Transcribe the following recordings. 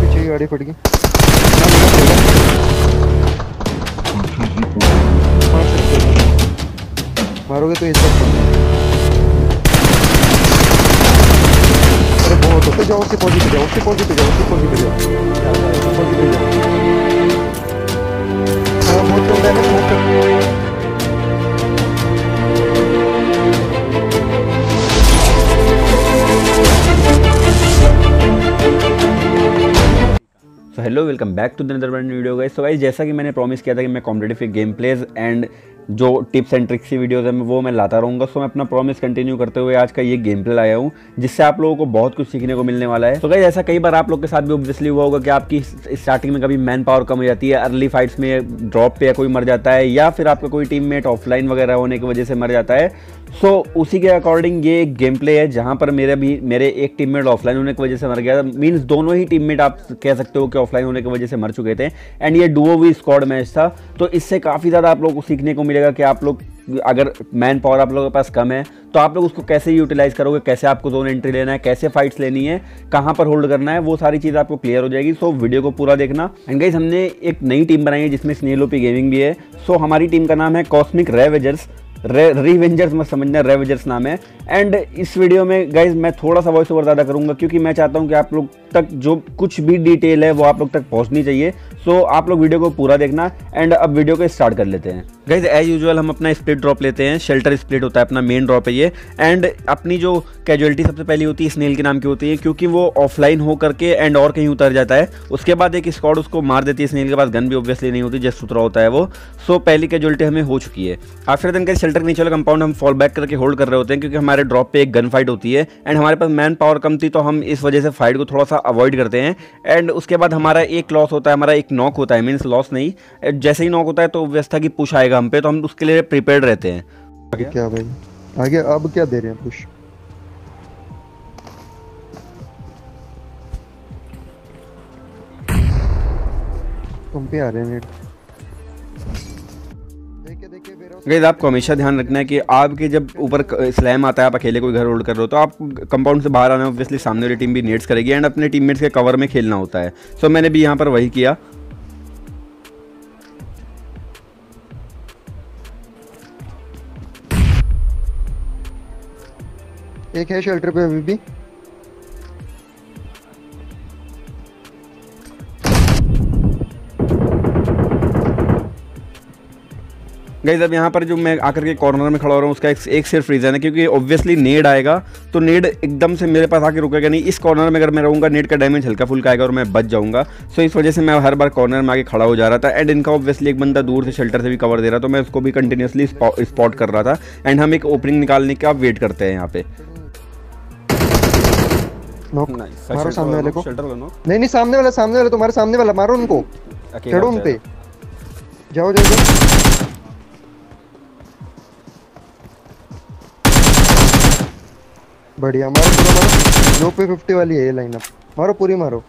पीछे की गाड़ी फट गई। मारोगे तो इस अरे बहुत होते जाओ उसके पॉजिटिव जाओ उसके पॉजिटिव जाओ उसके पॉजिटिव जाओ। Hello, welcome back to the other video guys so guys जैसा कि मैंने प्रॉमिस किया था कि मैं कॉम्पिटेटिव गेम प्लेज एंड जो टिप्स एंड ट्रिक्स की वीडियोस है, वो मैं लाता रहूँगा। सो मैं अपना प्रॉमिस कंटिन्यू करते हुए आज का ये गेम प्ले लाया हूँ, जिससे आप लोगों को बहुत कुछ सीखने को मिलने वाला है। तो गाइस ऐसा कई बार आप लोग के साथ भी ऑब्वियसली हुआ होगा कि आपकी स्टार्टिंग में कभी मैन पावर कम हो जाती है अर्ली फाइट्स में ड्रॉप पे या कोई मर जाता है, या फिर आपका कोई टीममेट ऑफलाइन वगैरह होने की वजह से मर जाता है। सो so, उसी के अकॉर्डिंग ये एक गेम प्ले है जहाँ पर मेरे भी मेरे एक टीममेट ऑफलाइन होने की वजह से मर गया था। मीन्स दोनों ही टीममेट आप कह सकते हो कि ऑफलाइन होने की वजह से मर चुके थे। एंड ये डुओ वी स्क्वाड मैच था। तो इससे काफ़ी ज़्यादा आप लोग को सीखने को मिलेगा कि आप लोग अगर मैन पावर आप लोगों के पास कम है तो आप लोग उसको कैसे यूटिलाइज करोगे कैसे आपको जोन एंट्री लेना है कैसे फाइट्स लेनी है कहाँ पर होल्ड करना है वो सारी चीज़ आपको क्लियर हो जाएगी। सो वीडियो को पूरा देखना। एंड गाइज़ हमने एक नई टीम बनाई है जिसमें स्नेलोपी गेमिंग भी है। सो हमारी टीम का नाम है कॉस्मिक रेवेजर्स रिवेंजर्स मत समझना रेवेंजर्स नाम है। एंड इस वीडियो में गाइज़ मैं थोड़ा सा वॉइस ओवर ज़्यादा करूँगा, क्योंकि मैं चाहता हूँ कि आप लोग तक जो कुछ भी डिटेल है, वो आप लोग तक पहुँचनी चाहिए। सो so, आप लोग वीडियो को पूरा देखना एंड अब वीडियो को स्टार्ट कर लेते हैं। गाइज़ एज यूजुअल हम अपना स्प्लिट ड्रॉप लेते हैं। शेल्टर स्प्लिट होता है अपना मेन ड्रॉप है ये। एंड अपनी जो कैजुअलिटी सबसे पहली होती है स्नेल के नाम की होती है क्योंकि वो ऑफलाइन हो करके एंड और कहीं उतर जाता है। उसके बाद एक स्कॉड उसको मार देती है स्नेल के पास गन भी ऑब्वियसली नहीं होती जस्ट उतरा होता है वो। सो so, पहली कैजुअलिटी हमें हो चुकी है। आफ्टर देन का शेल्टर के नीचे वाला कंपाउंड हम फॉल बैक करके होल्ड कर रहे होते हैं क्योंकि हमारे ड्रॉप पर एक गन फाइट होती है। एंड हमारे पास मैन पावर कम थी तो हम इस वजह से फाइट को थोड़ा सा अवॉइड करते हैं। एंड उसके बाद हमारा एक लॉस होता है हमारा एक नॉक होता है मीन्स लॉस नहीं। जैसे ही नॉक होता है तो व्यवस्था की पुश आएगा हम पे तो हम उसके लिए प्रिपेयर्ड रहते हैं। आगे क्या भाई? आगे अब क्या दे रहे हैं पुश तुम पे आ रहे हैं गैस आपको हमेशा ध्यान रखना है कि आपके जब ऊपर स्लैम आता है आप अकेले कोई घर होल्ड कर रहे हो तो आप कंपाउंड से बाहर आना ऑब्वियसली सामने वाली टीम भी नेट्स करेगी एंड अपने टीममेट्स के कवर में खेलना होता है। सो मैंने भी यहाँ पर वही किया। एक है शेल्टर पे अभी भी। गैस अब यहाँ पर जो मैं आकर के कॉर्नर में खड़ा हो रहा हूँ उसका एक, एक सिर्फ़ रीज़न है क्योंकि ऑब्वियसली नेड आएगा तो नेड एकदम से मेरे पास आके रुकेगा नहीं। इस कॉर्नर में अगर मैं रहूँगा नेट का डैमेज हल्का फुल्का आएगा और मैं बच जाऊँगा। सो इस वजह से मैं हर बार कॉर्नर में आके खड़ा हो जा रहा था एंड इनका ऑब्वियसली एक बंदा दूर से शेल्टर से भी कवर दे रहा तो मैं उसको भी कंटिन्यूसली स्पॉट कर रहा था। एंड हम एक ओपनिंग निकालने का वेट करते हैं यहाँ पे। नॉक। मारो सामने वाले को। नहीं नहीं सामने वाला सामने वाला तुम्हारे सामने वाला मारो उनको। चढ़ो उन पे जाओ जाओ जाओ। बढ़िया मारो पूरा मारो। लो पे 50 वाली है ये लाइनअप मारो पूरी मारो।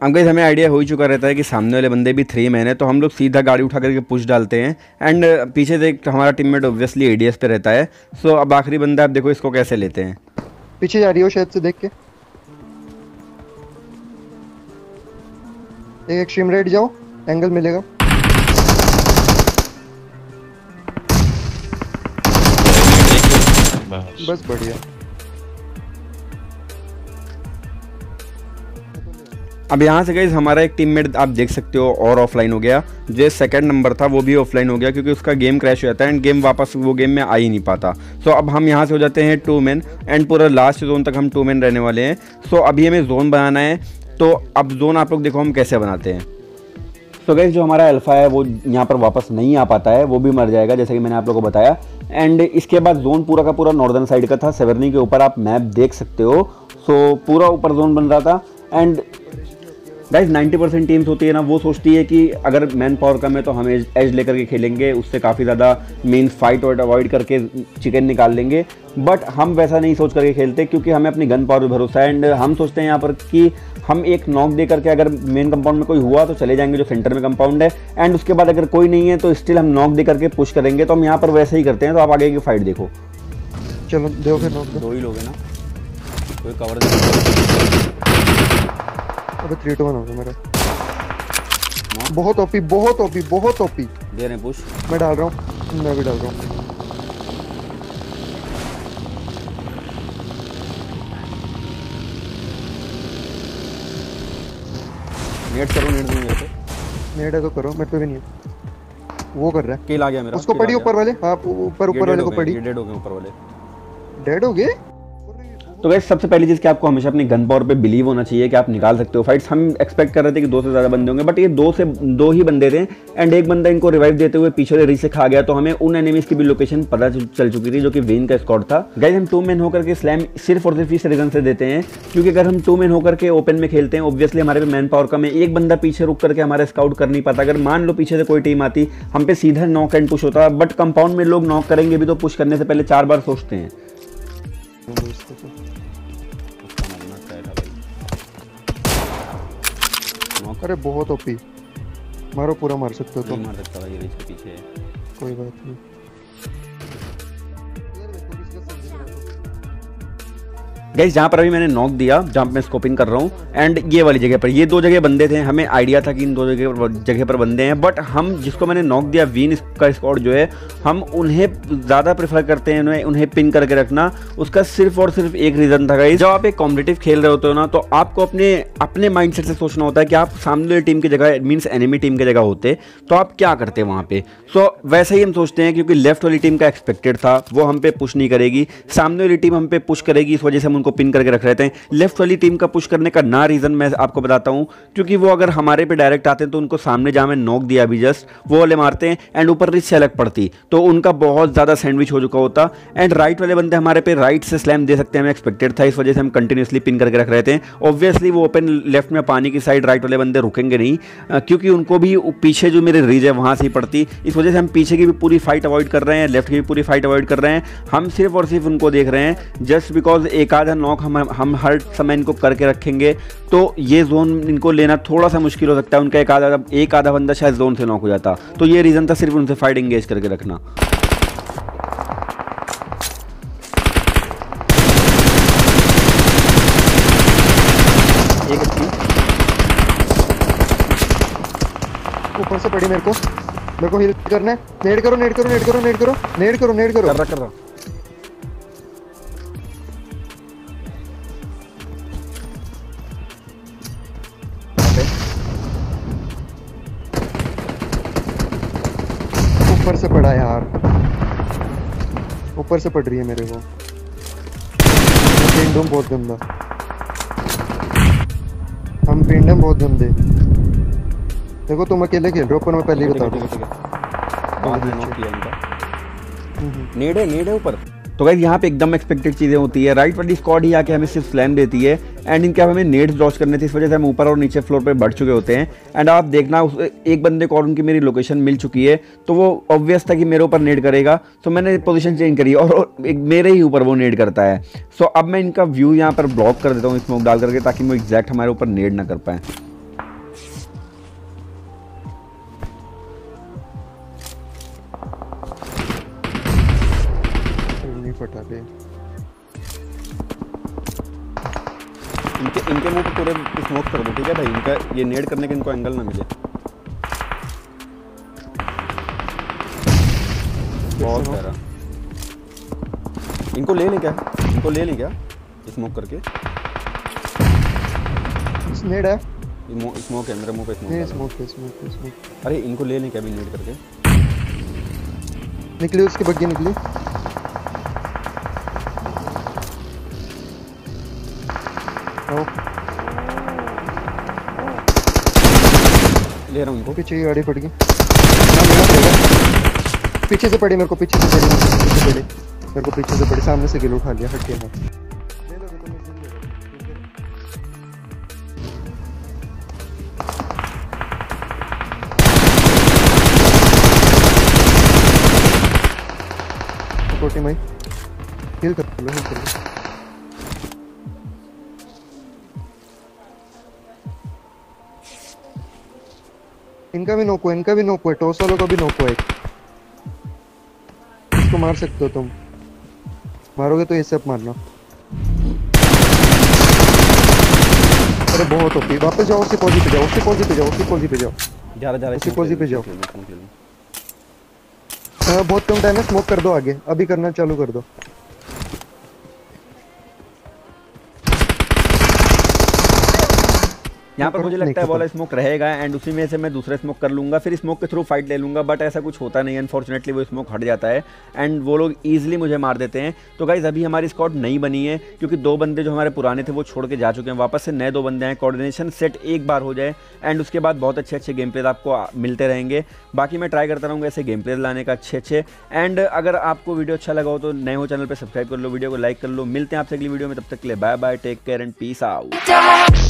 अब गई हमें आइडिया हो ही चुका रहता है कि सामने वाले बंदे भी थ्री मैन है तो हम लोग सीधा गाड़ी उठा करके पुश डालते हैं। एंड पीछे से हमारा टीममेट ऑब्वियसली एडीएस पे रहता है। सो अब आखिरी बंदा आप देखो इसको कैसे लेते हैं? पीछे जा रही हो शायद से देख के। एक एक्सट्रीम रेड जाओ एंगल मिलेगा। बस बस बढ़िया। अब यहाँ से गई हमारा एक टीममेट आप देख सकते हो, और ऑफलाइन हो गया। जो सेकंड नंबर था, वो भी ऑफलाइन हो गया, क्योंकि उसका गेम क्रैश हो जाता है एंड गेम वापस वो गेम में आ ही नहीं पाता। सो अब हम यहाँ से हो जाते हैं टू मैन एंड पूरा लास्ट जोन तक हम टू मैन रहने वाले हैं। सो अभी हमें जोन बनाना है। तो अब जोन आप लोग देखो हम कैसे बनाते हैं। तो गैस जो हमारा अल्फ़ा है, वो यहाँ पर वापस नहीं आ पाता है, वो भी मर जाएगा, जैसे कि मैंने आप लोगों को बताया। एंड इसके बाद जोन पूरा का पूरा नॉर्दर्न साइड का था सेवरनी के ऊपर आप मैप देख सकते हो। सो पूरा ऊपर जोन बन रहा था। एंड गाइज़ 90 परसेंट टीम्स होती है ना वो सोचती है कि अगर मैन पावर कम है तो हम एज एज लेकर के खेलेंगे उससे काफ़ी ज़्यादा मीन्स फाइट वाइट अवॉइड करके चिकन निकाल लेंगे। बट हम वैसा नहीं सोच करके खेलते क्योंकि हमें अपनी गन पावर पर भरोसा है। एंड हम सोचते हैं यहाँ पर कि हम एक नॉक दे करके अगर मेन कंपाउंड में कोई हुआ तो चले जाएँगे जो सेंटर में कंपाउंड है। एंड उसके बाद अगर कोई नहीं है तो स्टिल हम नॉक दे करके पुश करेंगे। तो हम यहाँ पर वैसे ही करते हैं तो आप आगे की फाइट देखो। चलो देखो दो। ही लोग हैं ना। कोई कवर अबे 3 टू 1 हो गया मेरा। बहुत ओपी बहुत ओपी बहुत ओपी दे रहे पुश मैं डाल रहा हूँ। मैं भी डाल रहा हूँ। नेट करो नेट दूँ मेरे पे नेट है तो करो मेरे पे भी नहीं है। वो कर रहा है। किल आ गया मेरा उसको पड़ी ऊपर वाले। हाँ ऊपर ऊपर वाले को पड़ी। डेड हो गए ऊपर वाले। डेड हो गए? तो वैसे सबसे पहली चीज़ कि आपको हमेशा अपनी गन पावर पे बिलीव होना चाहिए कि आप निकाल सकते हो फाइट्स हम एक्सपेक्ट कर रहे थे कि दो से ज़्यादा बंदे होंगे बट ये दो से, दो ही बंदे थे एंड एक बंदा इनको रिवाइव देते हुए पीछे री से खा गया तो हमें उन एनिमीज की भी लोकेशन पता चल चुकी थी, जो कि वेन का स्कॉट था। गाइज़ हम टू मैन होकर के स्लैम सिर्फ़ और सिर्फ़ इस रीजन से देते हैं, क्योंकि अगर हम टू मैन होकर के ओपन में खेलते हैं ऑब्वियसली हमारे पे मैन पावर कम है। एक बंदा पीछे रुक करके हमारे स्काउट कर नहीं पाता। अगर मान लो पीछे से कोई टीम आती, हम पे सीधा नॉक एंड पुश होता बट कंपाउंड में लोग नॉक करेंगे भी तो पुश करने से पहले चार बार सोचते हैं। अरे बहुत ओपी मारो पूरा मार सकते हो तो मार सकता भाई ये पीछे कोई बात नहीं। गाइस जहाँ पर अभी मैंने नॉक दिया, जहाँ मैं स्कोपिंग कर रहा हूँ एंड ये वाली जगह पर, ये दो जगह बंदे थे, हमें आइडिया था कि इन दो जगह जगह पर बंदे हैं बट हम जिसको मैंने नॉक दिया वीन का स्कॉट जो है, हम उन्हें ज़्यादा प्रेफर करते हैं, उन्हें उन्हें पिन करके रखना, उसका सिर्फ़ और सिर्फ़ एक रीज़न था गाइस जब आप एक कॉम्पिटेटिव खेल रहे होते हो ना तो आपको अपने अपने माइंड से सोचना होता है कि आप सामने वाली टीम की जगह मीन्स एनिमी टीम की जगह होते तो आप क्या करते वहाँ पे? सो वैसे ही हम सोचते हैं, क्योंकि लेफ़्ट वाली टीम का एक्सपेक्टेड था, वो हम पे पुश नहीं करेगी, सामने वाली टीम हम पे पुश करेगी, इस वजह से हम उनको पिन करके रख रहे थे लेफ़्ट वाली टीम का पुश करने का ना रीज़न मैं आपको बताता हूँ, क्योंकि वो अगर हमारे पे डायरेक्ट आते हैं तो उनको सामने जहाँ मैं नोक दिया अभी जस्ट वो वाले मारते हैं एंड ऊपर रिच से अलग पड़ती। तो उनका बहुत ज़्यादा सैंडविच हो चुका होता। एंड राइट वाले बंदे हमारे पे राइट से स्लैम दे सकते हैं, हमें एक्सपेक्टेड था, इस वजह से हम कंटिन्यूसली पिन करके रख रहे थे। ऑब्वियसली वो ओपन लेफ़्ट में पानी की साइड राइट वाले बंदे रुकेंगे नहीं क्योंकि उनको भी पीछे जो मेरे रीज है, वहाँ से ही पड़ती। इस वजह से हम पीछे की भी पूरी फाइट अवॉइड कर रहे हैं लेफ़्ट की भी पूरी फाइट अवॉइड कर रहे हैं। हम सिर्फ़ और सिर्फ़ उनको देख रहे हैं जस्ट बिकॉज़ एक आधा नॉक हम हम हर समय इनको करके रखेंगे। तो ये जोन इनको लेना थोड़ा सा मुश्किल हो सकता है। उनका एक आधा एक आधा बंदा शायद जोन से नॉक हो जाता। तो ये रीज़न था सिर्फ़ उनसे फाइट इंगेज करके रखना। ऊपर से पड़ी मेरे को। मेरे को हिल करना है। नेड करो नेड करो नेड करो नेड करो नेड करो नेड करो। कर रहा कर रहा। ऊपर से पड़ा यार। ऊपर से पड़ रही है मेरे को। पिंडम बहुत गंदा। हम पिंडम बहुत गंदे। देखो तुम अकेले खेल रहे हो पर मैं पहले ही बता दूँगा नीड है नीड है ऊपर। तो गाइज़ यहाँ पे एकदम एक्सपेक्टेड चीज़ें होती है। राइट वाली स्कॉड ही आके हमें सिर्फ़ स्लैम देती है एंड इनके हमें नेट्स ड्रॉच करने थे, इस वजह से हम ऊपर और नीचे फ्लोर पे बढ़ चुके होते हैं। एंड आप देखना, उस, एक बंदे को और उनकी मेरी लोकेशन मिल चुकी है तो वो ऑब्वियस था कि मेरे ऊपर नेट करेगा। तो मैंने पोजिशन चेंज करी और एक मेरे ही ऊपर वो नेट करता है। सो अब मैं इनका व्यू यहाँ पर ब्लॉक कर देता हूँ स्मोक डाल करके, ताकि वो एग्जैक्ट हमारे ऊपर नेट ना कर पाए। ये नेड करने का इनको एंगल ना मिले। बहुत प्यारा। इनको ले लें क्या? इनको ले लें क्या? स्मोक करके। नेड है। स्मोक है मेरे मुँह पे स्मोक स्मोक है स्मोक है स्मोक अरे इनको ले लें क्या भी नेड करके? निकली उसके बग्गी निकली। ले रहा हूँ इनको। पीछे ही गाड़ी पड़ गई। पीछे से पड़ी मेरे को, पीछे से पड़ी, पीछे से पड़ी। मेरे को पीछे से पड़ी, सामने से गिल उठा लिया, हट गया कोटी माई हिल कर लो हिल कर लो। इनका भी नोको इनका भी नोको है टॉस वालों का भी नोको है इसको मार सकते हो तुम। मारोगे तो ये सब मारना। अरे बहुत ओपी वापस जाओ उसी पोजी पे जाओ उसी पोजी पे जाओ उसी पोजी पे जाओ। जा रहा जा रहा उसी पोजी पे जाओ। हाँ बहुत कम टाइम है स्मोक कर दो आगे। अभी करना चालू कर दो। यहाँ पर मुझे लगता है वाला स्मोक रहेगा एंड उसी में से मैं दूसरा स्मोक कर लूँगा फिर स्मोक के थ्रू फाइट ले लूँगा बट ऐसा कुछ होता नहीं अनफॉर्चुनेटली वो स्मोक हट जाता है एंड वो लोग ईजिली मुझे मार देते हैं। तो गाइज़ अभी हमारी स्कॉट नहीं बनी है क्योंकि दो बंदे जो हमारे पुराने थे वो छोड़ के जा चुके हैं वापस से नए दो बंदे हैं कोऑर्डिनेशन सेट एक बार हो जाए एंड उसके बाद बहुत अच्छे अच्छे गेम प्लेज आपको मिलते रहेंगे। बाकी मैं ट्राई करता रहूँगा ऐसे गेम प्लेज लाने का अच्छे अच्छे एंड अगर आपको वीडियो अच्छा लगा हो तो नए हो चैनल पर सब्सक्राइब कर लो वीडियो को लाइक कर लो मिलते हैं आपसे अगली वीडियो में तब तक के लिए bye bye take care and peace out